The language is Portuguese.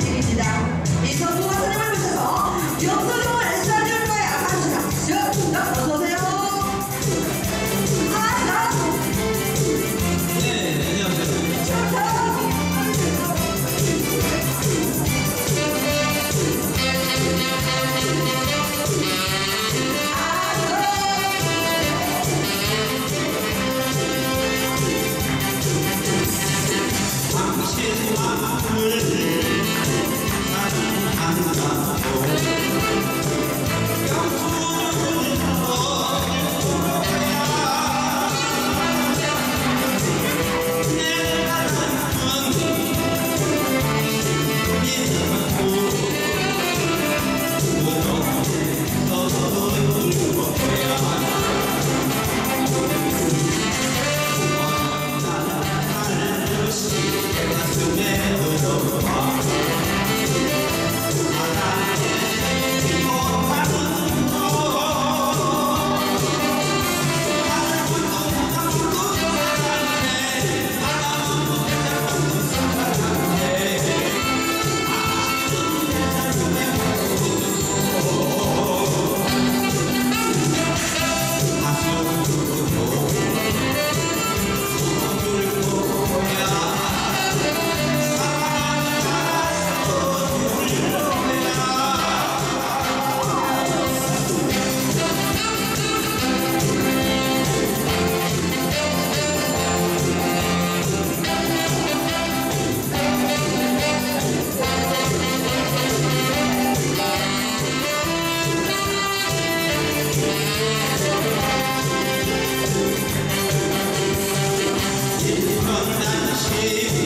Thank you. Cheio